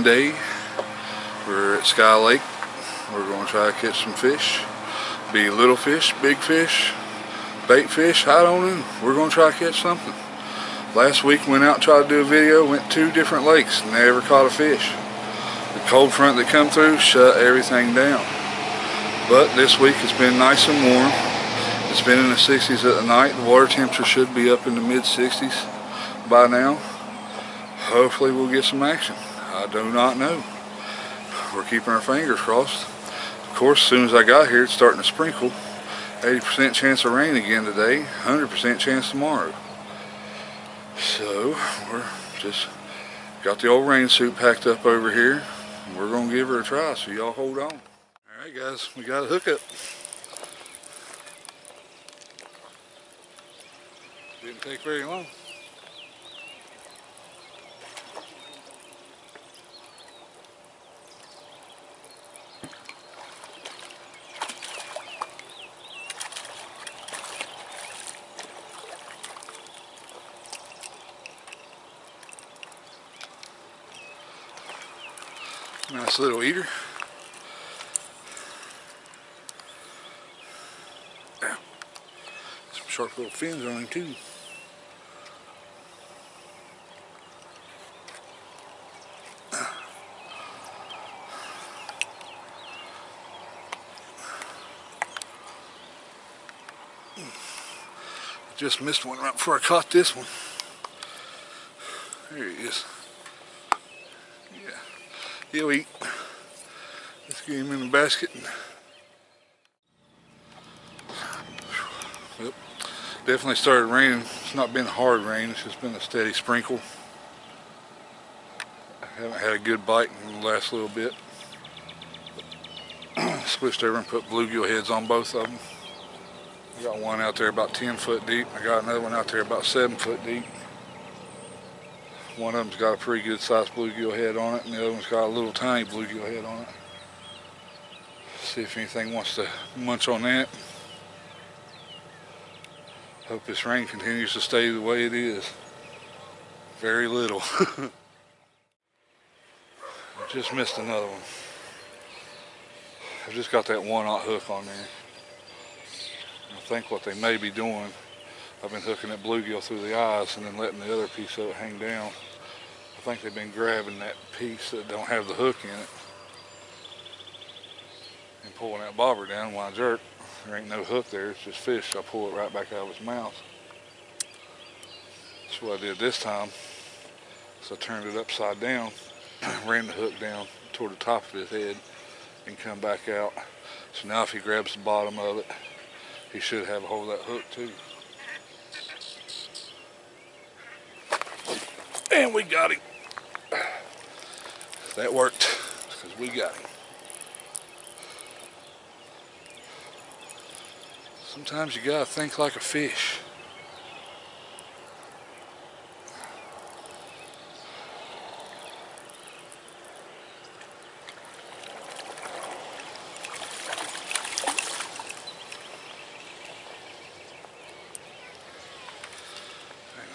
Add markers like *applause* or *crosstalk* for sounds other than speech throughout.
Monday. We're at Sky Lake. We're going to try to catch some fish. Be little fish, big fish, bait fish, I don't know. We're going to try to catch something. Last week went out and tried to do a video, went two different lakes, never caught a fish. The cold front that come through shut everything down. But this week it's been nice and warm. It's been in the 60s at the night. The water temperature should be up in the mid 60s by now. Hopefully we'll get some action. I do not know. We're keeping our fingers crossed. Of course, as soon as I got here, it's starting to sprinkle. 80% chance of rain again today, 100% chance tomorrow. So, we're just got the old rain suit packed up over here. We're going to give her a try, so y'all hold on. All right, guys, we got a hookup. Didn't take very long. Nice little eater. Some sharp little fins on him too. Just missed one right before I caught this one. There he is. Yeah, he'll eat. Let's get him in the basket. Yep. Definitely started raining. It's not been hard rain, it's just been a steady sprinkle. I haven't had a good bite in the last little bit. *clears throat* Switched over and put bluegill heads on both of them. Got one out there about 10 foot deep. I got another one out there about 7 foot deep. One of them's got a pretty good sized bluegill head on it, and the other one's got a little tiny bluegill head on it. See if anything wants to munch on that. Hope this rain continues to stay the way it is. Very little. *laughs* Just missed another one. I've just got that one aught hook on there. I think what they may be doing, I've been hooking that bluegill through the eyes and then letting the other piece of it hang down. I think they've been grabbing that piece that don't have the hook in it and pulling that bobber down while I jerk. There ain't no hook there, it's just fish. I pull it right back out of his mouth. That's what I did this time. So I turned it upside down, *clears throat* ran the hook down toward the top of his head and come back out. So now if he grabs the bottom of it, he should have a hold of that hook too. And we got him. That worked because we got him. Sometimes you gotta think like a fish.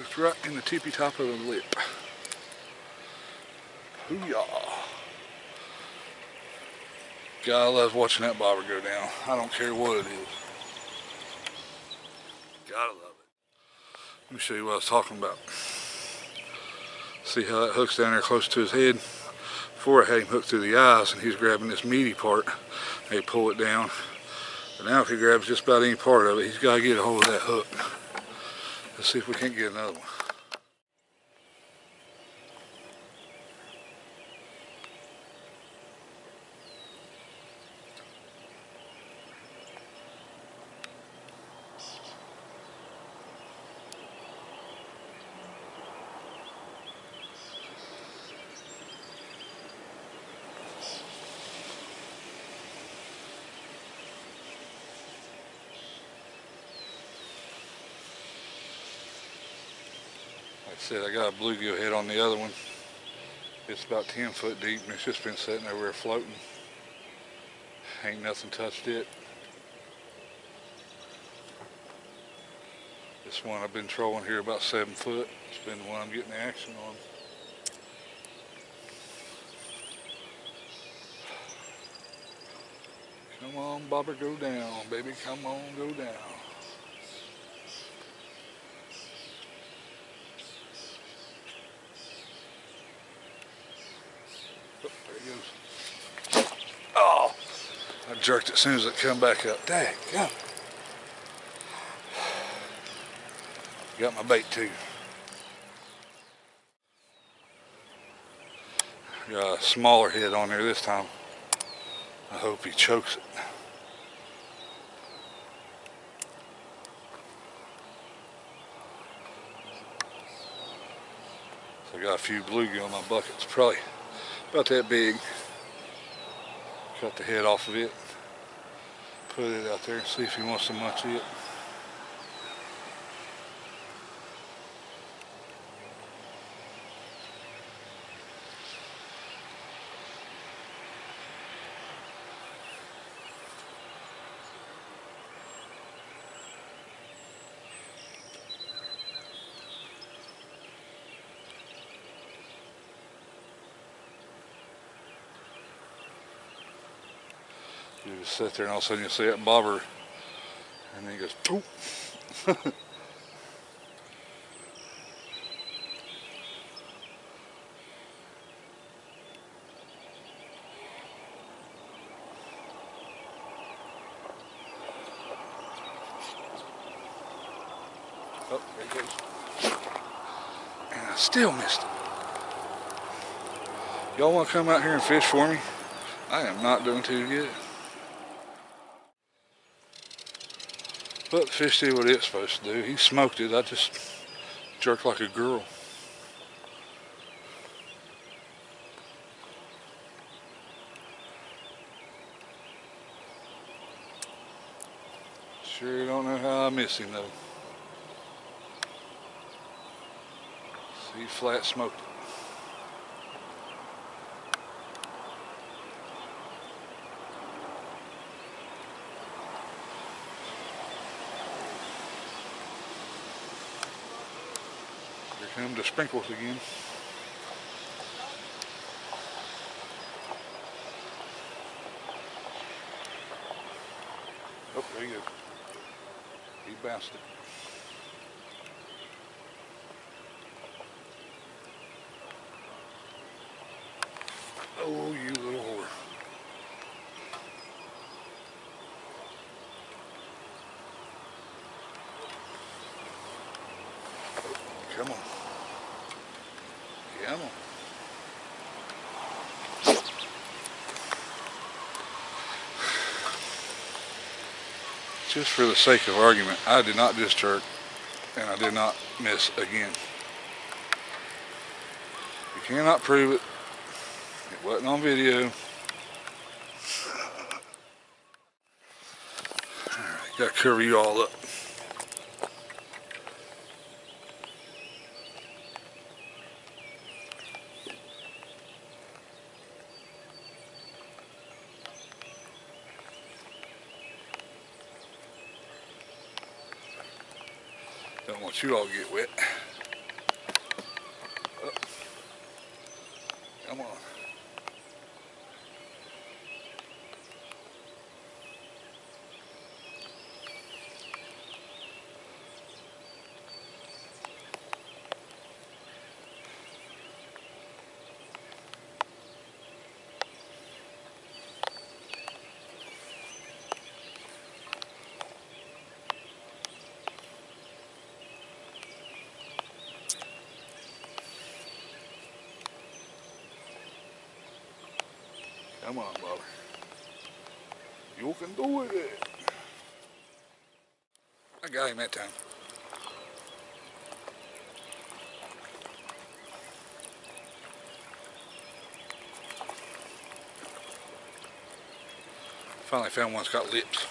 It's right in the tippy top of the lip. Hoo-yah. God, I love watching that bobber go down. I don't care what it is. Gotta love it. Let me show you what I was talking about. See how that hook's down there close to his head? Before I had him hooked through the eyes and he's grabbing this meaty part. They pull it down. But now if he grabs just about any part of it, he's got to get a hold of that hook. Let's see if we can't get another one. said, I got a bluegill head on the other one. It's about 10 foot deep and it's just been sitting over there floating. Ain't nothing touched it. This one I've been trolling here about seven foot. It's been the one I'm getting action on. Come on, Bobber, go down, baby. Come on, go down. Jerked as soon as it come back up. Dang, go. Got my bait too. Got a smaller head on there this time. I hope he chokes it. So I got a few bluegill in my buckets, probably about that big. Cut the head off of it, put it out there and see if he wants to munch it. You just sit there and all of a sudden you see it bobber and then he goes poop. oh, there he goes. And I still missed it. Y'all want to come out here and fish for me? I am not doing too good. But the fish did what it's supposed to do. He smoked it. I just jerked like a girl. Sure don't know how I missed him though. See, flat smoked it. The sprinkles again. Oh, there he goes. He bounced it. Oh, you little whore. Come on. Come on. Just for the sake of argument, I did not just and I did not miss again. You cannot prove it. It wasn't on video. Alright, gotta cover you all up. You all get wet. Oh. Come on. Come on, Bobby. You can do it. I got him that time. Finally found one that's got lips.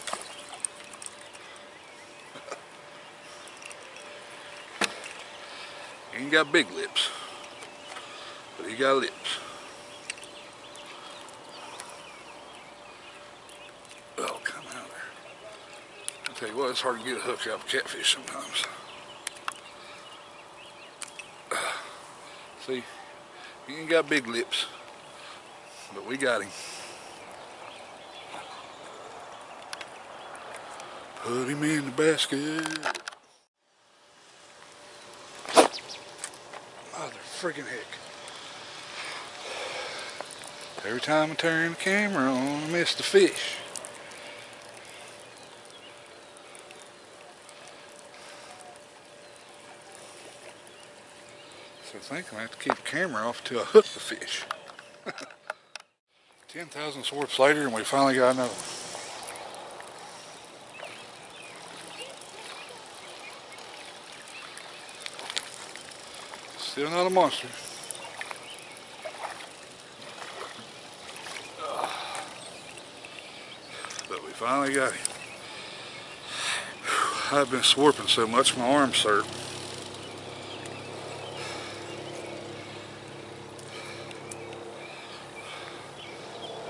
*laughs* he ain't got big lips, but he got lips. Oh, come out there. I tell you what, it's hard to get a hook out of catfish sometimes. See, he ain't got big lips, but we got him. Put him in the basket. Mother friggin' heck. Every time I turn the camera on, I miss the fish. Think I'm gonna have to keep the camera off until I hook the fish. *laughs* 10,000 swarps later and we finally got another one. Still not a monster. *sighs* But we finally got him. *sighs* I've been swarping so much my arms hurt.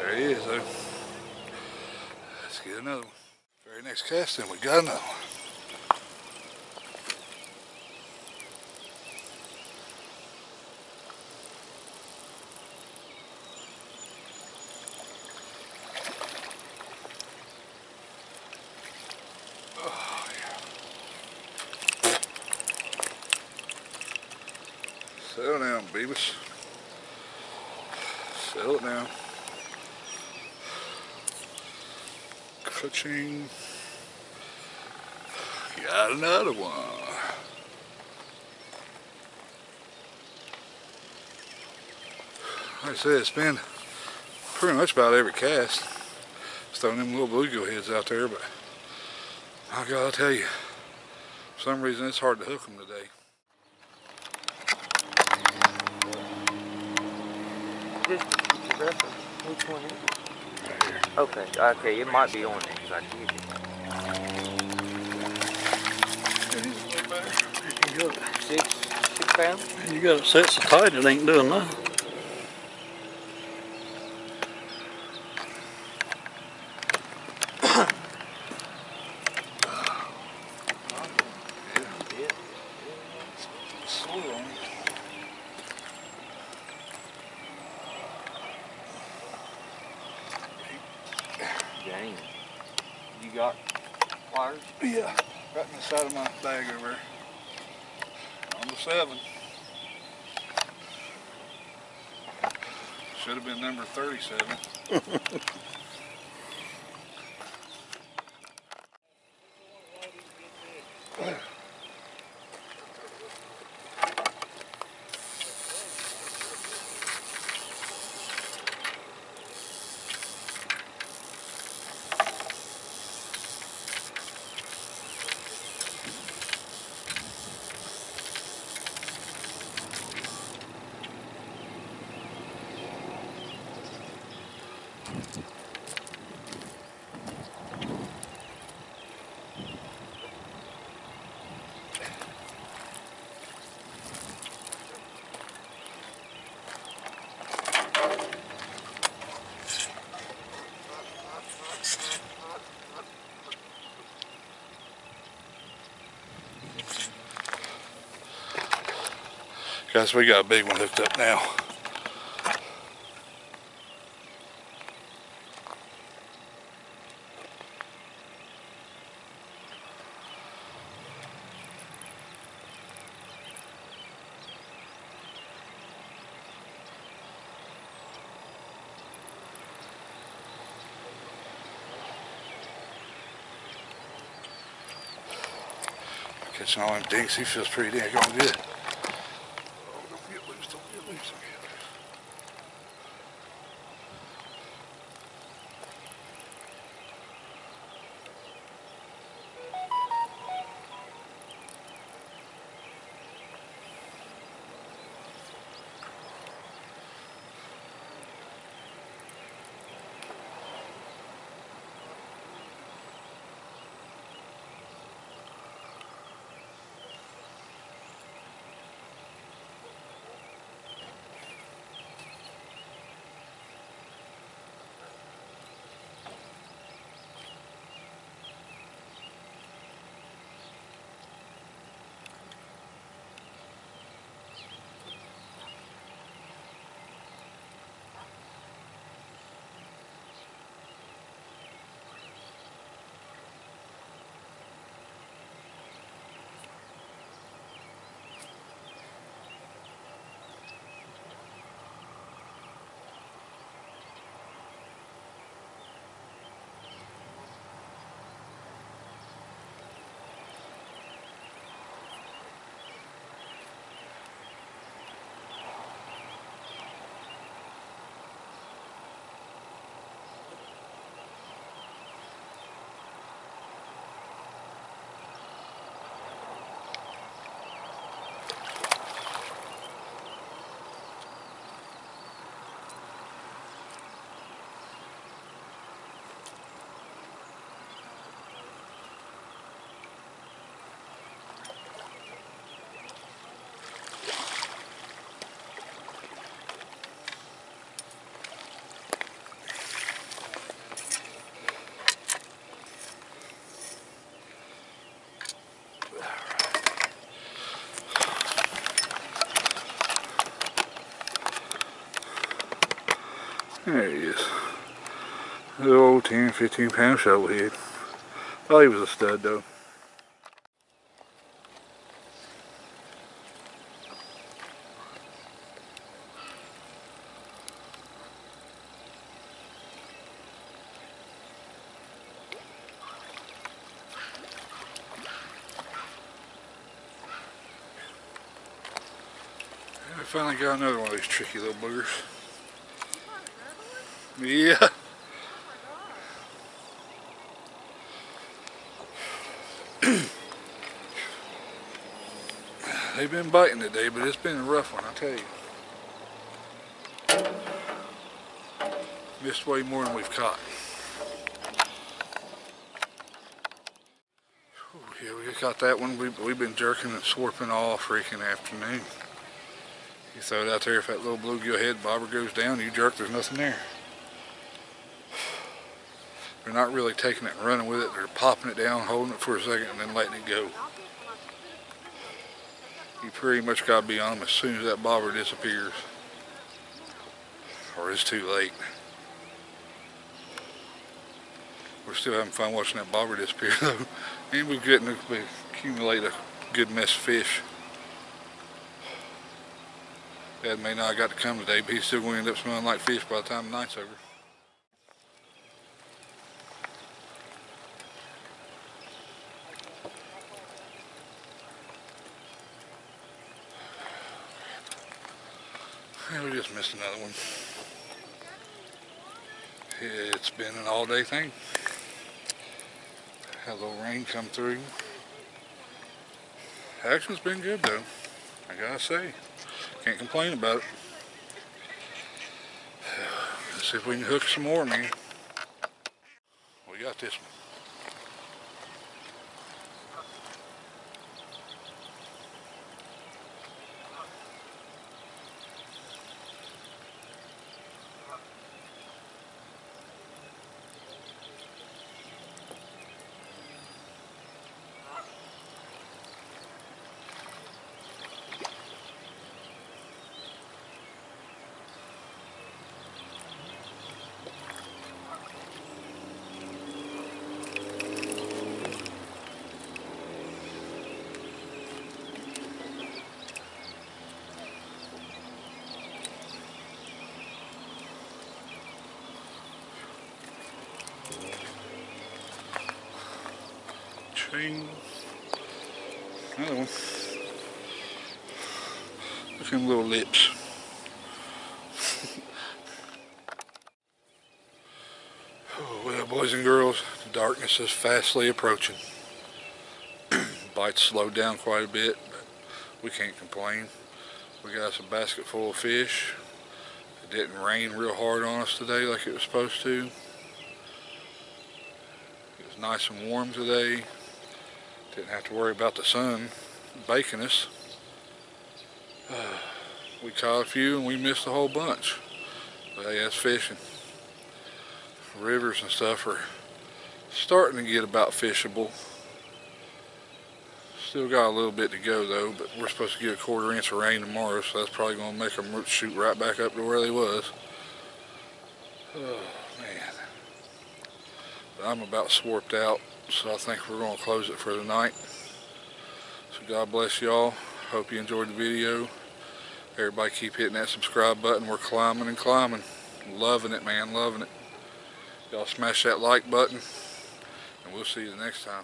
There he is though. Let's get another one. Very next cast in we got another one. Oh. Settle down, Beavis. Settle down. Coaching. Got another one. Like I said, it's been pretty much about every cast. Just throwing them little bluegill heads out there, but I gotta tell you, for some reason it's hard to hook them today. This reference. Which one is it? Right here. Okay, okay, it might be on there because I did it. You got Six, six pounds? You got it set so tight it ain't doing nothing. Yeah. Sore on it. Dang. You got pliers? Yeah, right in the side of my bag over there. Number seven. Should have been number 37. *laughs* Guys, we got a big one hooked up now. Catching all them dinks, he feels pretty damn good. There he is. Little old 10, 15 pound shovelhead. Oh, he was a stud though. I finally got another one of these tricky little boogers. Yeah. *laughs* They've been biting today, but it's been a rough one, I tell you. Missed way more than we've caught. Whew, Yeah, we caught that one. We, we've been jerking and swarping all freaking afternoon. You throw it out there, if that little bluegill head bobber goes down, you jerk, there's nothing there. They're not really taking it and running with it. They're popping it down, holding it for a second, and then letting it go. You pretty much got to be on them as soon as that bobber disappears. Or it's too late. We're still having fun watching that bobber disappear *laughs* though. And we're getting to accumulate a good mess of fish. Dad may not have got to come today, but he's still going to end up smelling like fish by the time the night's over. We just missed another one. It's been an all day thing. Had a little rain come through. Action's been good though. I gotta say. Can't complain about it. Let's see if we can hook some more, man. We got this one. Ching. Another one. Look at them little lips. oh, *laughs* well, boys and girls, darkness is fastly approaching. *clears throat* Bites slowed down quite a bit, but we can't complain. We got us a basket full of fish. It didn't rain real hard on us today like it was supposed to. It was nice and warm today. Didn't have to worry about the sun baking us. *sighs* we caught a few and we missed a whole bunch. But hey, that's fishing. Rivers and stuff are starting to get about fishable. Still got a little bit to go though, but we're supposed to get a quarter inch of rain tomorrow, so that's probably going to make them shoot right back up to where they was. *sighs* Oh man. But I'm about swarped out, so I think we're going to close it for the night. So God bless y'all. Hope you enjoyed the video. Everybody keep hitting that subscribe button. We're climbing and climbing. Loving it, man. Loving it. Y'all smash that like button. And we'll see you the next time.